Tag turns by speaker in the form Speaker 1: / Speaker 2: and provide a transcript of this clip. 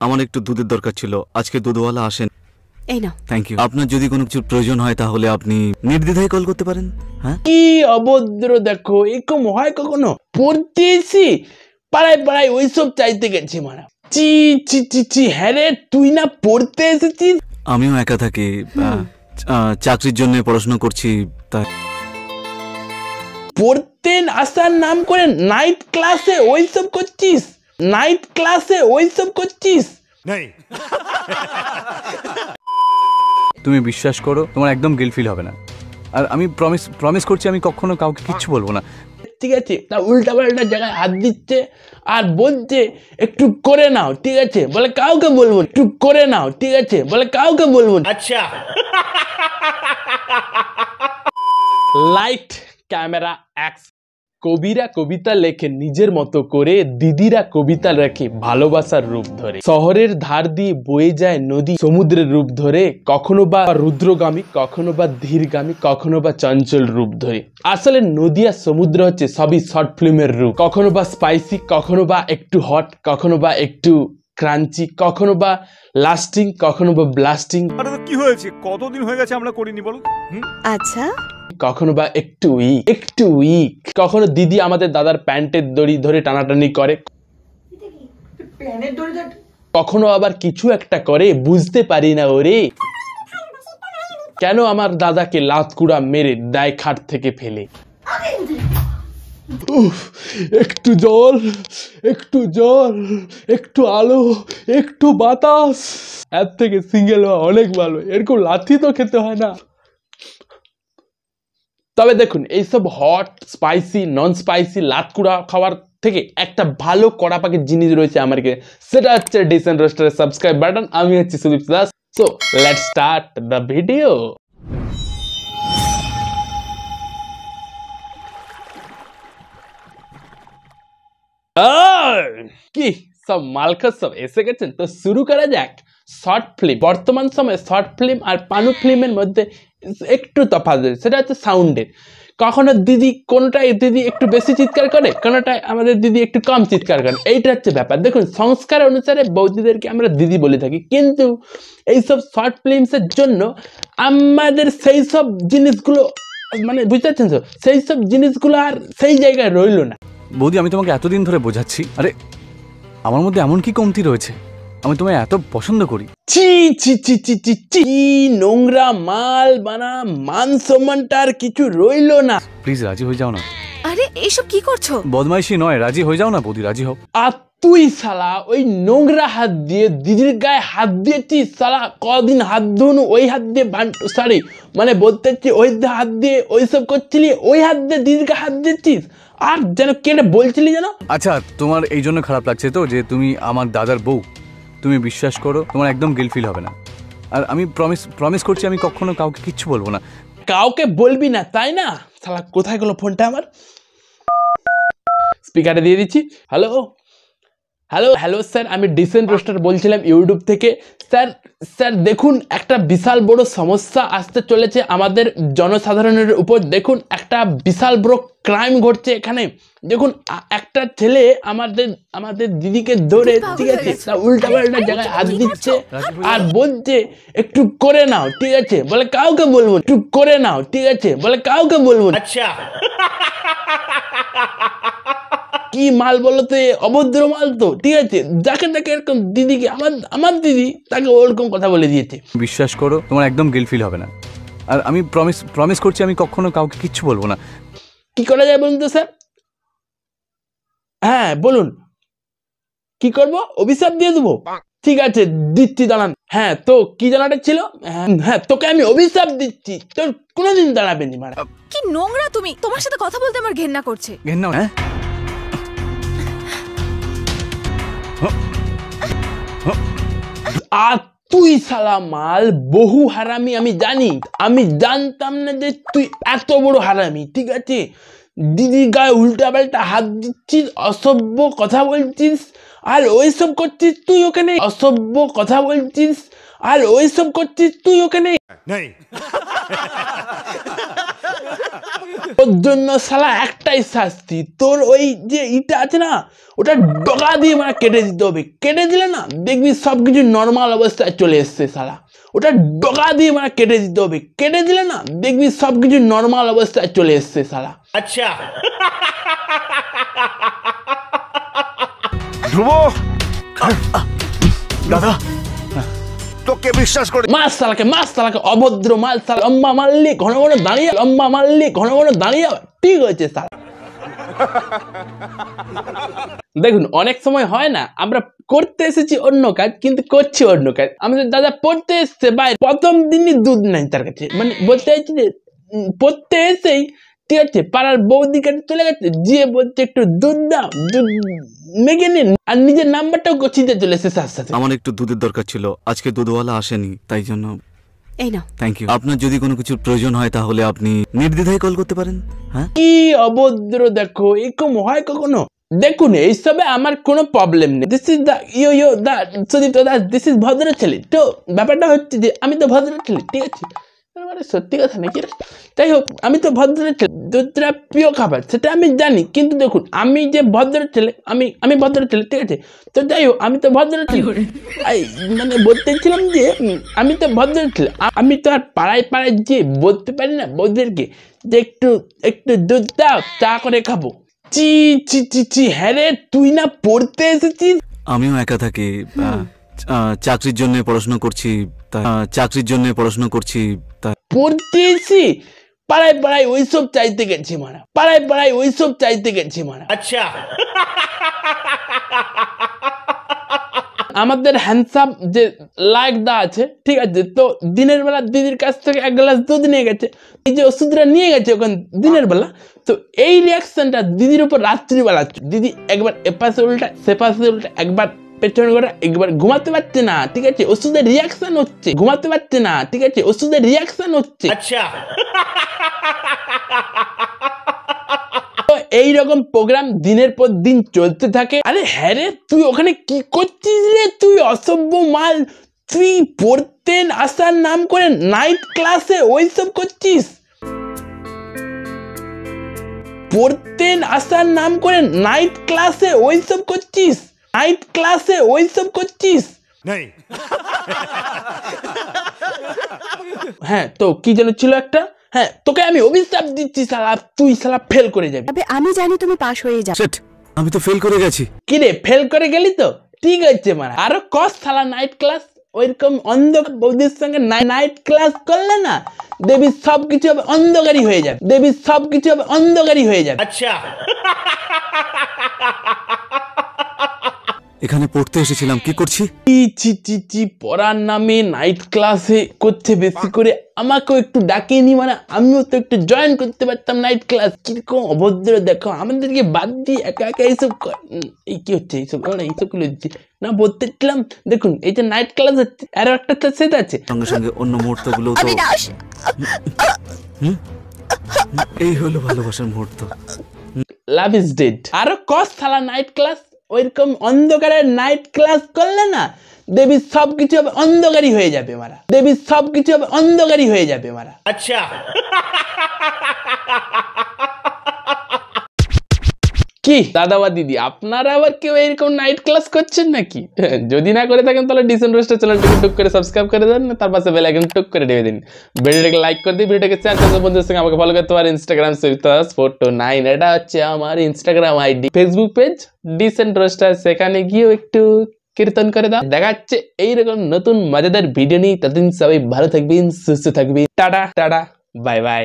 Speaker 1: আমার একটু দুধের দরকার ছিল। আজকে দুধওয়ালা আসেন।
Speaker 2: এই নাও।
Speaker 1: থ্যাংক ইউ আপনার যদি কোনো কিছু প্রয়োজন হয় তাহলে আপনি নির্দ্বিধায় কল করতে পারেন। হ্যাঁ?
Speaker 3: কি অভদ্র দেখো এরকম হয় কখনো? পড়তে এসে পাড়ায় পাড়ায় ওইসব চাইতে গেছে মারা। চি চি চি চি হ্যাঁ রে তুই না পড়তে এসেছিস?
Speaker 1: আমিও একা থাকি। আহ, আহ, চাকরির জন্য পড়াশোনা করছি তাই।
Speaker 3: পড়তে আসার নাম করে নাইট ক্লাসে ওইসব করছিস? নাইট ক্লাসে ওইসব করছিস?
Speaker 4: তুমি বিশ্বাস করো তোমার একদম গিল ফিল হবে না। আর আমি প্রমিস প্রমিস করছি আমি কখনো কাউকে কিচ্ছু বলব না।
Speaker 3: ঠিক আছে তা উল্টা পাল্টা জায়গায় হাত দিচ্ছে আর বলছে একটু করে নাও। ঠিক আছে বলে কাউকে বলব। একটু করে নাও। ঠিক আছে বলে কাউকে বলব আচ্ছা। লাইট ক্যামেরা অ্যাক্স কবিরা কবিতা লেখে নিজের মতো করে দিদিরা কবিতা লেখে ভালোবাসার রূপ ধরে। শহরের ধার দিয়ে বয়ে যায় নদী সমুদ্রের রূপ ধরে কখনো বা রুদ্রগামী কখনো বা ধীরগামী কখনো বা চঞ্চল রূপ ধরে। আসলে নদী আর সমুদ্র হচ্ছে সবই শর্ট ফিল্মের রূপ। কখনো বা স্পাইসি কখনো বা একটু হট কখনো বা একটু ক্রাঞ্চি কখনো বা লাস্টিং কখনো বা ব্লাস্টিং
Speaker 5: কি হয়েছে? কতদিন হয়ে গেছে আমরা করিনি বলো?
Speaker 2: আচ্ছা।
Speaker 3: কখনো বা একটু উইক একটু উইক কখনো দিদি আমাদের দাদার প্যান্টের দড়ি ধরে টানাটানি করে। কখনো আবার কিছু একটা করে বুঝতে পারি না ওরে। কেন আমার দাদাকে লাতকুড়া মেরে দায় খাট থেকে ফেলে? একটু জল একটু জল একটু আলো একটু বাতাস। এর থেকে সিঙ্গেল হওয়া অনেক ভালো এরকম লাথি তো খেতে হয় না। তবে দেখুন, এইসব হট স্পাইসি নন স্পাইসি লাতকুড়া খাওয়ার থেকে একটা ভালো কড়া পাখির জিনিস রয়েছে আমার সেটা হচ্ছে ডিসেন্ট রোস্টারের সাবস্ক্রাইব বাটন আমি হচ্ছি Sudip Das. So let start the video কি, সব মালখাস সব এসে গেছেন? তো শুরু করা যাক। শর্ট ফিল্ম বর্তমান সময়ে শর্ট ফিল্ম আর পানু ফিল্মের মধ্যে একটু তফাৎ রয়েছে, সেটা হচ্ছে সাউন্ডের কখনো দিদি কোনোটায় দিদি একটু বেশি চিৎকার করে কোনোটায় আমাদের দিদি একটু কম চিৎকার করে। এইটা হচ্ছে ব্যাপার। দেখুন, সংস্কার অনুসারে বৌদিদেরকে আমরা দিদি বলে থাকি। কিন্তু এইসব শর্ট ফিল্মসের জন্য আমাদের সেই সব জিনিসগুলো মানে বুঝতে পারছেন তো? সেই সব জিনিসগুলো আর সেই জায়গায় রইল না।
Speaker 4: বৌদি, আমি তোমাকে এতদিন ধরে বোঝাচ্ছি। আরে, আমার মধ্যে এমন কি কমতি রয়েছে? আমি তোমায় এত পছন্দ করি।
Speaker 3: চি চি চি চি চি চি নোংরা মাল বানা মান সম্মানটা আর কিছু রইল না।
Speaker 4: প্লিজ রাজি হয়ে যাও না।
Speaker 2: আরে এইসব কি করছ?
Speaker 4: বদমাইশি নয় রাজি হয়ে যাও না বৌদি রাজি হও।
Speaker 3: আর তুই শালা ওই নোংরা হাত দিয়ে দিদির গায়ে হাত দিয়েছিস শালা কদিন হাত ধুনু ওই হাত দিয়ে বান্টু সরি মানে বলতে চাচ্ছি ওই দিয়ে হাত দিয়ে ওইসব করছিলি ওই হাত দিয়ে দিদির গায়ে হাত দিয়েছিস? আর যেন কেটে বলছিলি যেন?
Speaker 4: আচ্ছা তোমার এই জন্য খারাপ লাগছে তো যে তুমি আমার দাদার বউ। তুমি বিশ্বাস করো, তোমার একদম গিল ফিল হবে না। আর আমি প্রমিস প্রমিস করছি আমি কখনো কাউকে কিচ্ছু বলব না।
Speaker 3: কাউকে বলবি না, তাই না? শালা, কোথায় গেলো ফোনটা আমার? স্পিকারে দিয়ে দিচ্ছি। হ্যালো হ্যালো হ্যালো স্যার আমি ডিসেন্ট রোস্টার বলছিলাম ইউটিউব থেকে। স্যার স্যার দেখুন একটা বিশাল বড় সমস্যা আসতে চলেছে আমাদের জনসাধারণের উপর। দেখুন একটা বিশাল বড় ক্রাইম ঘটছে এখানে। দেখুন একটা ছেলে আমাদের আমাদের দিদিকে ধরে ঠিক আছে
Speaker 2: গেছো।
Speaker 3: তা উল্টা পাল্টা জায়গায় হাত দিচ্ছে আর বলছে একটু করে নাও ঠিক আছে। বলে কাউকে বলব। একটু করে নাও ঠিক আছে। বলে কাউকে বলব আচ্ছা। কি মাল বলো তো অভদ্র মাল তো। ঠিক আছে যাকে তাকে এরকম দিদিকে আমার আমার দিদি তাকে ওরকম কথা বলে দিয়েছে।
Speaker 4: বিশ্বাস করো তোমার একদম গিল ফিল হবে না। আর আমি প্রমিস প্রমিস করছি আমি কখনো কাউকে কিচ্ছু বলব না।
Speaker 3: কি করা যায় বলুন তো স্যার? হ্যাঁ বলুন। কি করব? অভিশাপ দিয়ে দেবো? ঠিক আছে দিচ্ছি দাঁড়ান। হ্যাঁ তো কি জানাটা ছিল? হ্যাঁ, হ্যাঁ তোকে আমি অভিশাপ দিচ্ছি। তোর কোনোদিন দাঁড়াবেনি মারা।
Speaker 2: কি নোংরা তুমি! তোমার সাথে কথা বলতে আমার ঘেন্না করছে।
Speaker 4: ঘেন্না হ্যাঁ?
Speaker 3: আর তুই শালা মাল, বহু হারামি, আমি জানি। আমি জানতাম না যে তুই এত বড় হারামি, ঠিক আছে? দিদির গায়ে উল্টা পাল্টা হাত দিচ্ছিস, অসভ্য কথা বলছিস, আর ওইসব করছিস তুই ওখানে? অসভ্য কথা বলছিস, আর ওইসব করছিস তুই ওখানে? ওর জন্য শালা একটাই শাস্তি। তোর ওই যে ইটা আছে না ওটা ডগা দিয়ে মানে কেটে দিতে হবে। কেটে দিলে না দেখবি সব কিছু নর্মাল অবস্থায় চলে এসছে শালা। ওটা ডগা দিয়ে মানে কেটে দিতে হবে। কেটে দিলে না দেখবি সব কিছু নর্মাল অবস্থায় চলে এসছে শালা।
Speaker 5: ধ্রুব! দাদা বিশ্বাস করে
Speaker 3: মাস সালাকে মাস সালাকে অভদ্র মাল সালা লম্বা মারলি ঘন ঘন দাঁড়িয়ে লম্বা মারলি ঘন ঘন দাঁড়িয়ে ঠিক হয়েছে সালা দেখুন, অনেক সময় হয় না, আমরা করতে এসেছি অন্য কাজ, কিন্তু করছি অন্য কাজ। আমাদের দাদা পড়তে এসছে বাইরে প্রথম দিনই দুধ নাই তার কাছে। মানে বলতে চাইছি যে পড়তে এসেই ঠিক আছে পাড়ার বৌদির কাছে চলে গেছে যে বলছে একটু দুধ দাও দুধ মেঘে নিন। আর নিজের নাম্বারটাও চলে সাথে সাথে।
Speaker 1: আমার একটু দুধের দরকার ছিল আজকে দুধওয়ালা আসেনি তাই জন্য
Speaker 2: এই নাও।
Speaker 1: থ্যাংক ইউ আপনার যদি কোনো কিছুর প্রয়োজন হয় তাহলে আপনি নির্দ্বিধায় কল করতে পারেন হ্যাঁ?
Speaker 3: কি অভদ্র দেখো এরকম হয় কখনো? দেখুন এইসবে আমার কোনো প্রবলেম নেই। This is the yo yo the Sudipta Das this is ভদ্র ছেলে। তো ব্যাপারটা হচ্ছে যে আমি তো ভদ্র ছেলে ঠিক আছে? মানে সত্যি কথা নাকি? যাই হোক আমি তো ভদ্র ছেলে দুধটা প্রিয় খাবার সেটা আমি জানি। কিন্তু দেখুন আমি যে ভদ্র ছেলে আমি আমি ভদ্র ছেলে ঠিক আছে? তো যাই হোক আমি তো ভদ্র ছেলে। এই, মানে বলতেছিলাম যে আমি তো ভদ্র ছেলে। আমি তো আর পাড়ায় পাড়ায় যে বলতে পারি না বৌদেরকে যে একটু একটু দুধ দাও চা করে খাব। চি চি চি চি হ্যাঁ রে তুই না পড়তে এসেছিস?
Speaker 1: আমিও একা থাকি চাকরির জন্য পড়াশোনা করছি তাই চাকরির জন্য পড়াশোনা করছি তাই।
Speaker 3: পড়তে এসে পাড়ায় পাড়ায় ওইসব চাইতে গেছি মারা। পাড়ায় পাড়ায় ওইসব চাইতে গেছি মারা। আচ্ছা। আমাদের হ্যান্ডসাম যে লাইক দা আছে ঠিক আছে তো দিনের বেলা দিদির কাছ থেকে এক গ্লাস দুধ নিয়ে গেছে এই যে ওষুধটা নিয়ে গেছে ওখানে দিনের বেলা তো এই রিয়াকশনটা দিদির উপর রাত্রিবেলা দিদি একবার এপাশে উল্টা সেপাশে উল্টা একবার পেছনে করে একবার ঘুমাতে পারছে না ঠিক আছে? ওষুধের রিয়াকশন হচ্ছে। ঘুমাতে পারছে না ঠিক আছে? ওষুধের রিয়াকশন হচ্ছে। তো এইরকম প্রোগ্রাম দিনের পর দিন চলতে থাকে। আরে হ্যাঁ রে তুই ওখানে কি করছিস রে? তুই অসভ্য মাল। তুই পড়তে আসার নাম করে নাইট ক্লাসে ওইসব করছিস? পড়তে আসার নাম করে নাইট ক্লাসে ওইসব করছিস? নাইট ক্লাসে ওইসব করছিস?
Speaker 5: নেই।
Speaker 3: হ্যাঁ তো কি যেন ছিল একটা? হ্যাঁ তোকে আমি অভিশাপ দিচ্ছি সালা তুই সালা ফেল করে যাবি।
Speaker 2: তবে আমি জানি তুমি পাশ হয়ে যাবে।
Speaker 1: আমি তো ফেল করে গেছি।
Speaker 3: কিরে ফেল করে গেলি তো? ঠিক আছে মানে আরও কস সালা নাইট ক্লাস ওইরকম অন্ধকার বৌদির সঙ্গে নাইট ক্লাস করলে না দেবী সব কিছু হবে অন্ধকারই হয়ে যাবে। দেবী সব কিছু হবে অন্ধকারই হয়ে যাবে।
Speaker 1: এখানে পড়তে এসেছিলাম। কি করছি?
Speaker 3: চি চি চি চি পড়ার নামে নাইট ক্লাসে করছে বেশি করে। আমাকেও একটু ডাকেনি মানে আমিও তো একটু জয়েন করতে পারতাম নাইট ক্লাস কীরকম অভদ্র দেখো আমাদেরকে বাদ দিয়ে একা একা এইসব এই কি হচ্ছে এইসব? আমরা এইসবগুলো হচ্ছে না বলতেছিলাম দেখুন এই যে নাইট ক্লাস হচ্ছে আরও একটা তো সেট আছে।
Speaker 1: সঙ্গে সঙ্গে অন্য মুহূর্তগুলো তো এই হলো ভালোবাসার মুহূর্ত।
Speaker 3: লাভ ইজ ডেড আরও কস থালা নাইট ক্লাস ওইরকম অন্ধকারের নাইট ক্লাস করলে না, দেবী সব কিছু হবে অন্ধকারই হয়ে যাবে মারা। দেবী সব কিছু হবে অন্ধকারই হয়ে যাবে মারা। আচ্ছা। কি? দাদা বা দিদি, আপনারা আবার কেউ এরকম নাইট ক্লাস করছেন নাকি? যদি না করে থাকেন তাহলে ডিসেন্ট রোস্টার চ্যানেলটিকে টুক করে সাবস্ক্রাইব করে দেন, তার পাশে বেল আইকন টুক করে দিয়ে দিন। ভিডিওটাকে লাইক করে দিন, ভিডিওটাকে শেয়ার করে দিন বন্ধুদের সঙ্গে আমাকে ফলো করতে পারেন ইনস্টাগ্রাম সুইতাস ফোর টু নাইন এটা হচ্ছে আমার Instagram ID Facebook page decent roaster সেখানে গিয়েও একটু কীর্তন করে দাও। দেখা যাচ্ছে এইরকম নতুন মজাদার ভিডিও নিয়ে। ততদিন সবাই ভালো থাকবেন, সুস্থ থাকবেন। Tata tata bye bye